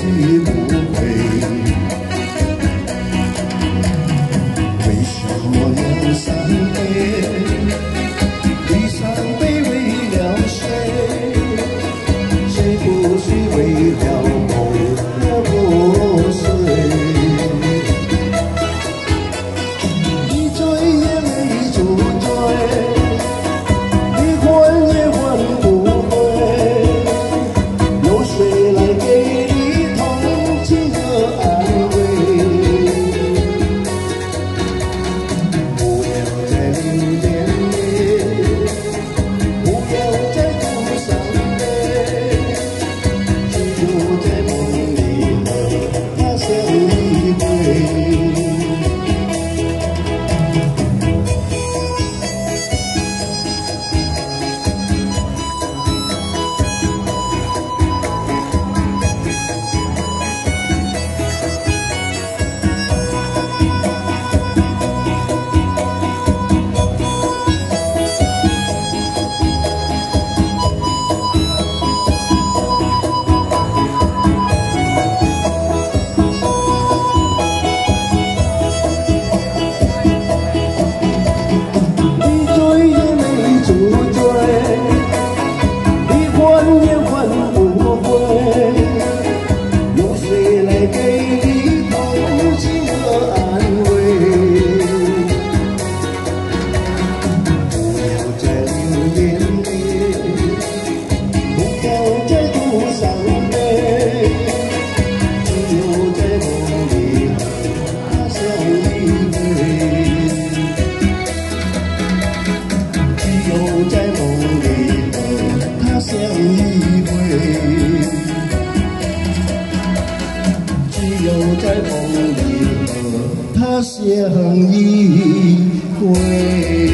que. 就在梦里和他相依偎。